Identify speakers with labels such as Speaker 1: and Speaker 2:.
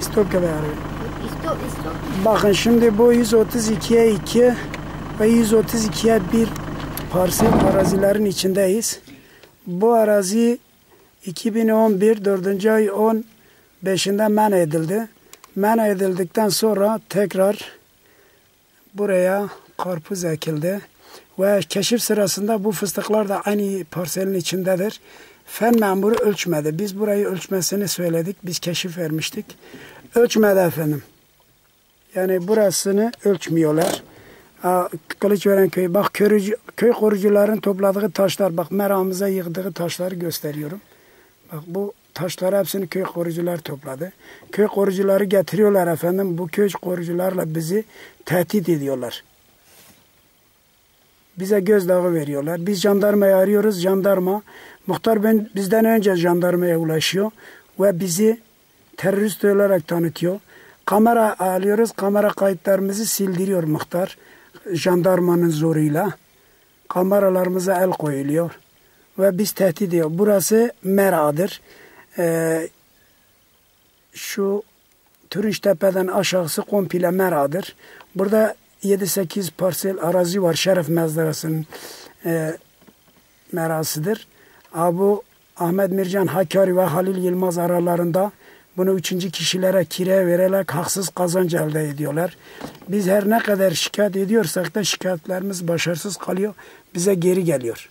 Speaker 1: İstopke ve Arabi.
Speaker 2: İstop istop.
Speaker 1: Bakın şimdi bu 132'ye 2 ve 132'ye 1 parsel arazilerin içindeyiz. Bu arazi 2011 4. ay 15'inde men edildi. Men edildikten sonra tekrar buraya karpuz ekildi. Ve keşif sırasında bu fıstıklar da aynı parselin içindedir. Fen memuru ölçmedi. Biz burayı ölçmesini söyledik. Biz keşif vermiştik. Ölçmedi efendim. Yani burasını ölçmüyorlar. Kılıçveren köyü. Bak körücü, köy korucuların topladığı taşlar. Bak meramıza yığdığı taşları gösteriyorum. Bak bu taşları hepsini köy korucular topladı. Köy korucuları getiriyorlar efendim. Bu köy korucularla bizi tehdit ediyorlar. Bize gözdağı veriyorlar. Biz jandarmayı arıyoruz. Jandarma muhtar ben, bizden önce jandarmaya ulaşıyor ve bizi terörist olarak tanıtıyor. Kamera alıyoruz. Kamera kayıtlarımızı sildiriyor muhtar. Jandarmanın zoruyla. Kameralarımıza el koyuluyor. Ve biz tehdit ediyor. Burası Mera'dır. Ee, şu Türünçtepe'den aşağısı komple Mera'dır. Burada 7-8 parsel arazi var. Şeref Mezdarası'nın e, merasıdır. Abu Ahmet Mircan Hakkari ve Halil Yılmaz aralarında bunu üçüncü kişilere kiraya vererek haksız kazanç elde ediyorlar. Biz her ne kadar şikayet ediyorsak da şikayetlerimiz başarısız kalıyor. Bize geri geliyor.